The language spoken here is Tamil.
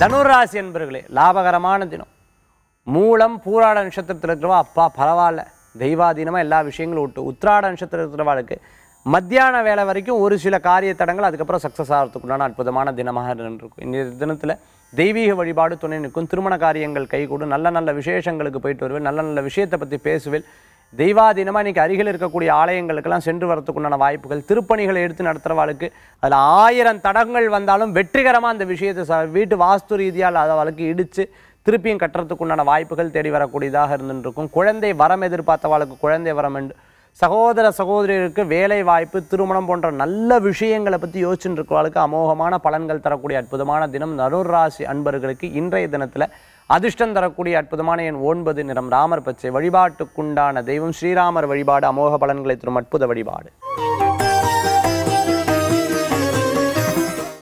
தனுராசி என்பர்களே லாபகரமான தினம். மூலம் பூராட நட்சத்திரத்தில் இருக்கிறவா அப்பா பரவாயில்ல. தெய்வாதீனமாக எல்லா விஷயங்களும் விட்டு உத்ராட நட்சத்திரத்தில் இருக்கிறவாளுக்கு மத்தியான வேலை வரைக்கும் ஒரு சில காரிய தடங்கள் அதுக்கப்புறம் சக்ஸஸ் ஆகிறதுக்குண்டான அற்புதமான தினமாக இருந்திருக்கும் இந்த தினத்தில் தெய்வீக வழிபாடு துணை நிற்கும் திருமண காரியங்கள் கைகூடும் நல்ல நல்ல விசேஷங்களுக்கு போயிட்டு வருவேன் நல்ல நல்ல விஷயத்தை பற்றி பேசுவேன். தெய்வாதீனமாக இன்றைக்கி அருகில் இருக்கக்கூடிய ஆலயங்களுக்கெல்லாம் சென்று வரத்துக்குண்டான வாய்ப்புகள் திருப்பணிகளை எடுத்து நடத்துகிறவாளுக்கு அதில் ஆயிரம் தடங்கள் வந்தாலும் வெற்றிகரமாக அந்த விஷயத்தை ச- வீட்டு வாஸ்து ரீதியால் அவளுக்கு இடித்து திருப்பியும் கட்டுறதுக்குண்டான வாய்ப்புகள் தேடி வரக்கூடியதாக இருந்துருக்கும் குழந்தை வரம் எதிர்பார்த்தவாளுக்கு குழந்தை வரம் என்று சகோதர சகோதரிகளுக்கு வேலை வாய்ப்பு திருமணம் போன்ற நல்ல விஷயங்களை பற்றி யோசிச்சுட்டு இருக்கிறவளுக்கு அமோகமான பலன்கள் தரக்கூடிய அற்புதமான தினம். நருர் ராசி அன்பர்களுக்கு இன்றைய தினத்தில் அதிர்ஷ்டம் தரக்கூடிய அற்புதமான என் ஒன்பது நிறம் ராமர் பச்சை வழிபாட்டுக்குண்டான தெய்வம். ஸ்ரீராமர் வழிபாடு அமோக பலன்களை தரும் அற்புத வழிபாடு.